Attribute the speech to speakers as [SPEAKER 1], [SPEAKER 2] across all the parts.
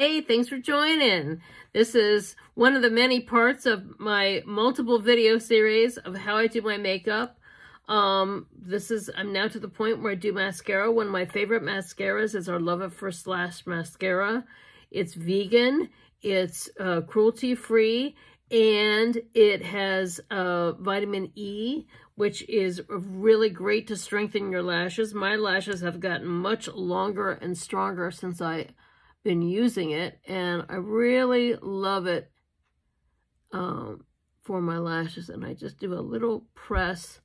[SPEAKER 1] Hey, thanks for joining. This is one of the many parts of my multiple video series of how I do my makeup. Um, this is, I'm now to the point where I do mascara. One of my favorite mascaras is our Love at First Lash mascara. It's vegan, it's uh, cruelty-free, and it has uh, vitamin E, which is really great to strengthen your lashes. My lashes have gotten much longer and stronger since I been using it, and I really love it um, for my lashes, and I just do a little press.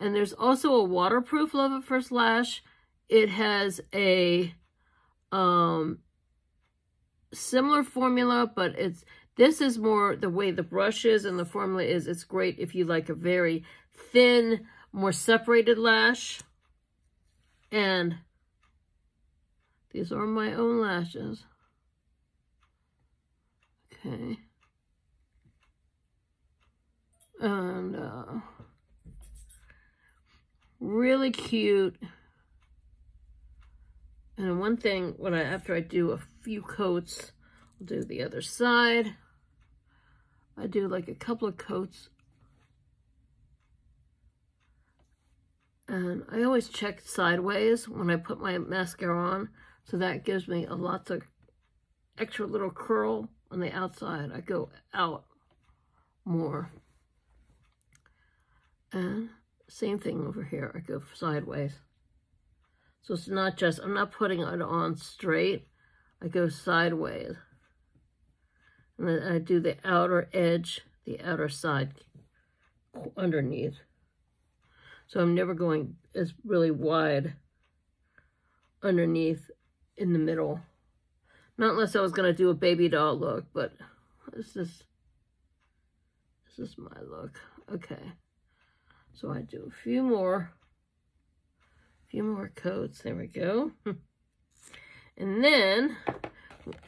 [SPEAKER 1] And there's also a waterproof Love at First Lash. It has a um, similar formula, but it's this is more the way the brush is and the formula is. It's great if you like a very thin, more separated lash. And these are my own lashes. Okay. And, uh, really cute. And one thing, when I, after I do a few coats, I'll do the other side. I do like a couple of coats. And I always check sideways when I put my mascara on so that gives me a lots of extra little curl on the outside. I go out more. And same thing over here. I go sideways. So it's not just, I'm not putting it on straight. I go sideways. And then I do the outer edge, the outer side underneath. So I'm never going as really wide underneath in the middle. Not unless I was going to do a baby doll look, but this is, this is my look. Okay. So I do a few more, a few more coats. There we go. and then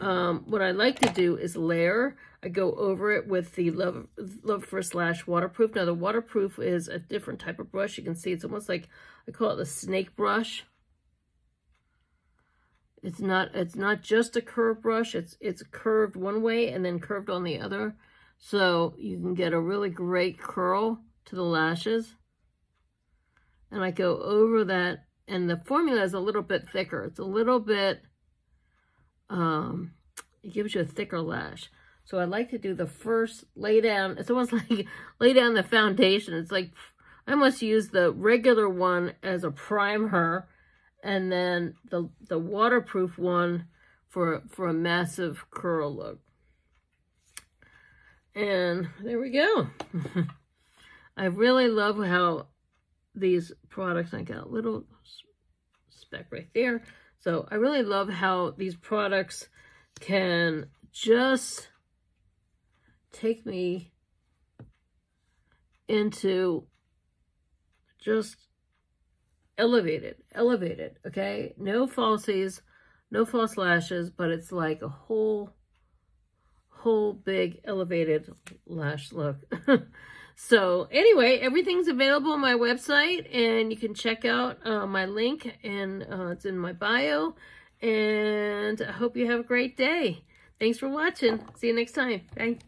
[SPEAKER 1] um, what I like to do is layer. I go over it with the Love, Love First Lash waterproof. Now the waterproof is a different type of brush. You can see it's almost like, I call it the snake brush. It's not it's not just a curved brush. It's it's curved one way and then curved on the other. So you can get a really great curl to the lashes. And I go over that and the formula is a little bit thicker. It's a little bit um it gives you a thicker lash. So I like to do the first lay down. It's almost like lay down the foundation. It's like I almost use the regular one as a primer and then the the waterproof one for for a massive curl look. And there we go. I really love how these products, I got a little speck right there. So I really love how these products can just take me into just elevated, elevated, okay? No falsies, no false lashes, but it's like a whole, whole big elevated lash look. so anyway, everything's available on my website and you can check out uh, my link and uh, it's in my bio. And I hope you have a great day. Thanks for watching. See you next time. Bye.